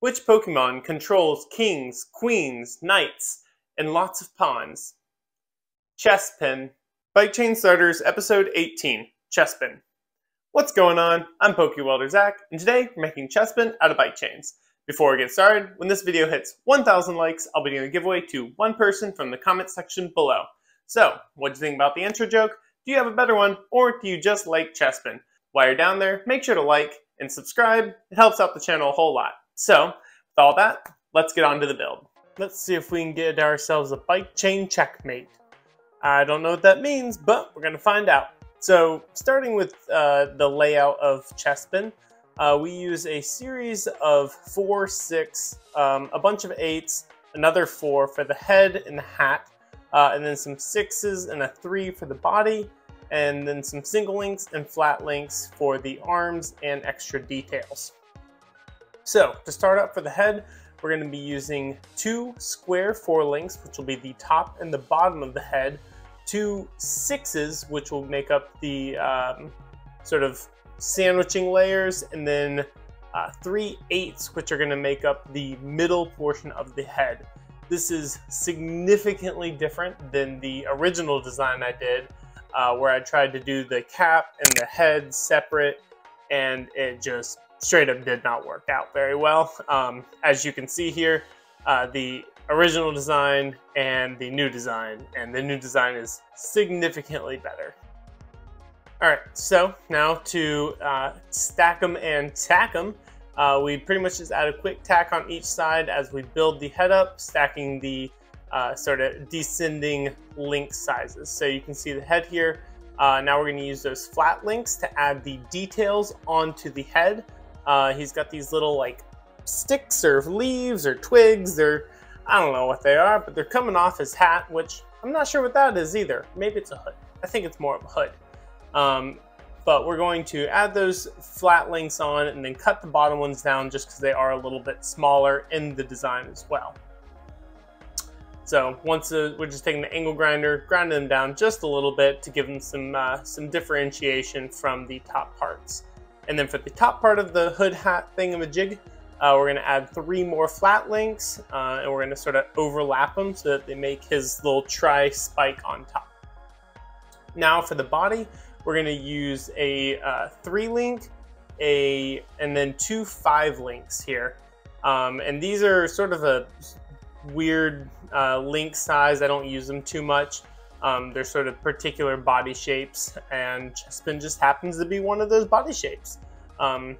Which Pokemon controls kings, queens, knights, and lots of pawns? Chespin. Bike Chain Starters, Episode 18, Chespin. What's going on? I'm PokeWelder Zach, and today we're making Chespin out of bike chains. Before we get started, when this video hits 1,000 likes, I'll be doing a giveaway to one person from the comment section below. So, what do you think about the intro joke? Do you have a better one, or do you just like Chespin? While you're down there, make sure to like and subscribe. It helps out the channel a whole lot. So, with all that, let's get on to the build. Let's see if we can get ourselves a bike chain checkmate. I don't know what that means, but we're to find out. So, starting with uh, the layout of Chespin, uh, we use a series of four, six, um, a bunch of eights, another four for the head and the hat, uh, and then some sixes and a three for the body, and then some single links and flat links for the arms and extra details. So to start out for the head, we're going to be using two square four links, which will be the top and the bottom of the head, two sixes, which will make up the um, sort of sandwiching layers, and then uh, three eights, which are going to make up the middle portion of the head. This is significantly different than the original design I did, uh, where I tried to do the cap and the head separate, and it just straight up did not work out very well. Um, as you can see here, uh, the original design and the new design, and the new design is significantly better. All right, so now to uh, stack them and tack them, uh, we pretty much just add a quick tack on each side as we build the head up, stacking the uh, sort of descending link sizes. So you can see the head here. Uh, now we're going to use those flat links to add the details onto the head. Uh, he's got these little like sticks or leaves or twigs. They're, I don't know what they are, but they're coming off his hat, which I'm not sure what that is either. Maybe it's a hood. I think it's more of a hood. Um, but we're going to add those flat links on and then cut the bottom ones down just because they are a little bit smaller in the design as well. So once the, we're just taking the angle grinder, grinding them down just a little bit to give them some, uh, some differentiation from the top parts. And then for the top part of the hood hat thingamajig, uh, we're gonna add three more flat links uh, and we're gonna sort of overlap them so that they make his little tri-spike on top. Now for the body, we're gonna use a uh, three link, a and then two five links here. Um, and these are sort of a weird uh, link size. I don't use them too much. Um, they're sort of particular body shapes, and Chespin just happens to be one of those body shapes. Um,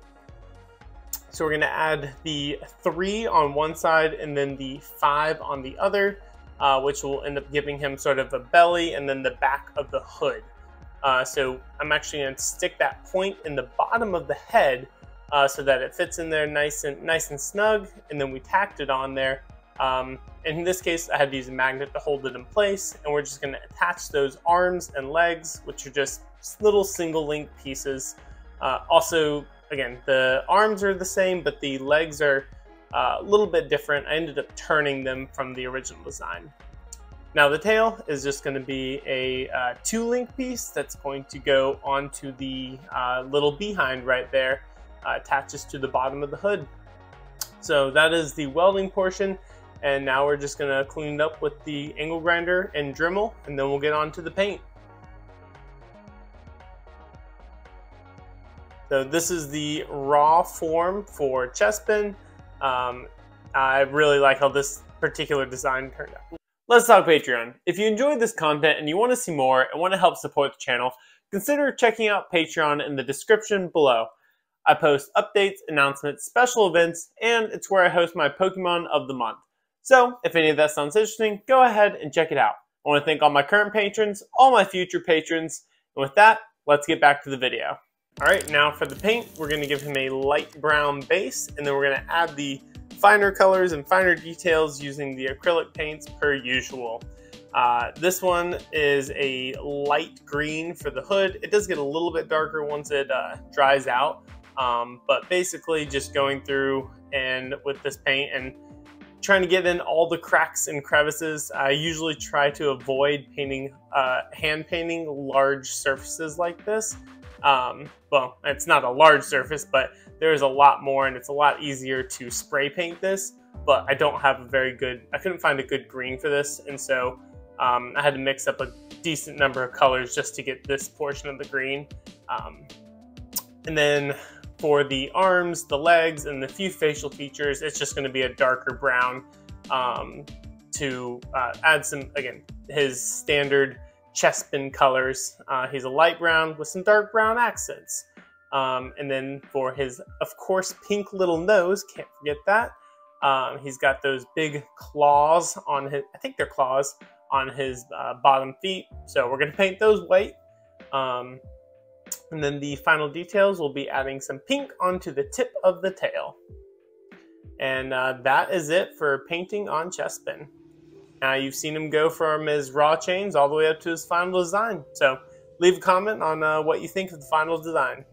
so we're going to add the three on one side and then the five on the other, uh, which will end up giving him sort of a belly and then the back of the hood. Uh, so I'm actually going to stick that point in the bottom of the head uh, so that it fits in there nice and nice and snug, and then we tacked it on there um, in this case, I had to use a magnet to hold it in place, and we're just going to attach those arms and legs, which are just little single link pieces. Uh, also, again, the arms are the same, but the legs are uh, a little bit different. I ended up turning them from the original design. Now the tail is just going to be a uh, two link piece that's going to go onto the uh, little behind right there, uh, attaches to the bottom of the hood. So that is the welding portion. And now we're just gonna clean it up with the angle grinder and Dremel, and then we'll get on to the paint. So this is the raw form for Chespin. Um, I really like how this particular design turned out. Let's talk Patreon. If you enjoyed this content and you want to see more and want to help support the channel, consider checking out Patreon in the description below. I post updates, announcements, special events, and it's where I host my Pokemon of the Month. So, if any of that sounds interesting, go ahead and check it out. I want to thank all my current patrons, all my future patrons, and with that, let's get back to the video. All right, now for the paint, we're going to give him a light brown base, and then we're going to add the finer colors and finer details using the acrylic paints per usual. Uh, this one is a light green for the hood. It does get a little bit darker once it uh, dries out, um, but basically just going through and with this paint and trying to get in all the cracks and crevices. I usually try to avoid painting, uh, hand painting large surfaces like this Um, well, it's not a large surface, but there's a lot more and it's a lot easier to spray paint this, but I don't have a very good, I couldn't find a good green for this. And so um, I had to mix up a decent number of colors just to get this portion of the green. Um, and then for the arms, the legs, and the few facial features, it's just gonna be a darker brown um, to uh, add some, again, his standard Chespin colors. Uh, he's a light brown with some dark brown accents. Um, and then for his, of course, pink little nose, can't forget that. Um, he's got those big claws on his, I think they're claws, on his uh, bottom feet. So we're going to paint those white. Um, and then the final details will be adding some pink onto the tip of the tail. And uh, that is it for painting on Chespin. Now you've seen him go from his raw chains all the way up to his final design. So leave a comment on uh, what you think of the final design.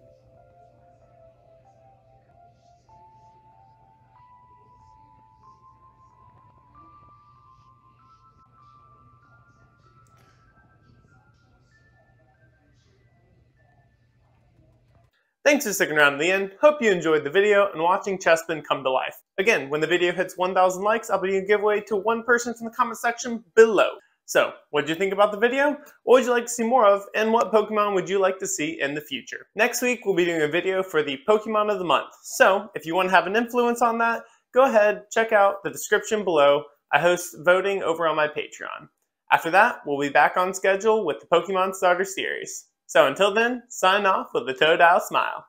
Thanks for sticking around to the end. Hope you enjoyed the video and watching Chespin come to life. Again, when the video hits 1,000 likes, I'll be doing a giveaway to one person from the comment section below. So, what did you think about the video? What would you like to see more of? And what Pokemon would you like to see in the future? Next week, we'll be doing a video for the Pokemon of the Month. So, if you want to have an influence on that, go ahead, check out the description below. I host voting over on my Patreon. After that, we'll be back on schedule with the Pokemon Starter Series. So until then, sign off with a Totodile smile.